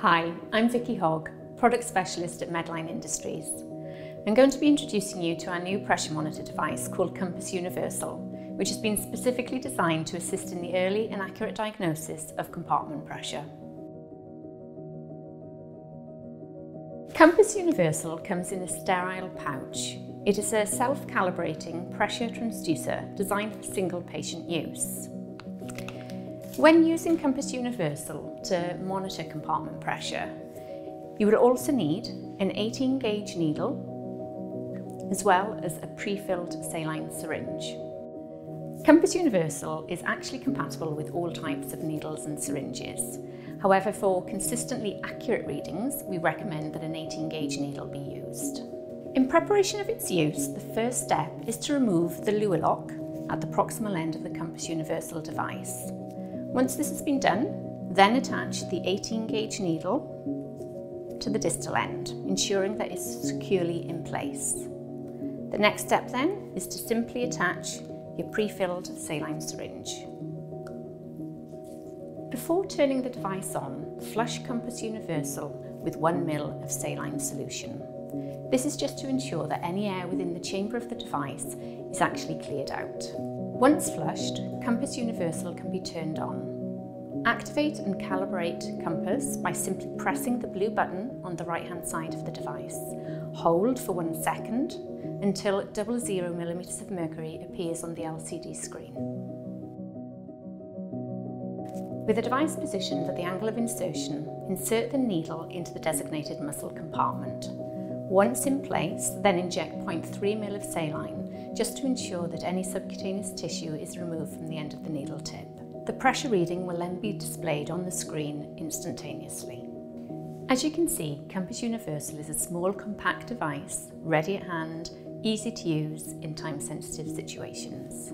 Hi, I'm Vicky Hogg, Product Specialist at Medline Industries. I'm going to be introducing you to our new pressure monitor device called Compass Universal, which has been specifically designed to assist in the early and accurate diagnosis of compartment pressure. Compass Universal comes in a sterile pouch. It is a self-calibrating pressure transducer designed for single patient use. When using Compass Universal to monitor compartment pressure, you will also need an 18 gauge needle as well as a pre-filled saline syringe. Compass Universal is actually compatible with all types of needles and syringes. However, for consistently accurate readings, we recommend that an 18 gauge needle be used. In preparation of its use, the first step is to remove the Luer lock at the proximal end of the Compass Universal device. Once this has been done, then attach the 18 gauge needle to the distal end, ensuring that it's securely in place. The next step then is to simply attach your pre-filled saline syringe. Before turning the device on, flush Compass Universal with 1 ml of saline solution. This is just to ensure that any air within the chamber of the device is actually cleared out. Once flushed, Compass Universal can be turned on. Activate and calibrate Compass by simply pressing the blue button on the right hand side of the device. Hold for one second until 00 millimeters of mercury appears on the LCD screen. With the device positioned at the angle of insertion, insert the needle into the designated muscle compartment. Once in place, then inject 0.3 ml of saline just to ensure that any subcutaneous tissue is removed from the end of the needle tip. The pressure reading will then be displayed on the screen instantaneously. As you can see, Compass Universal is a small compact device, ready at hand, easy to use in time-sensitive situations.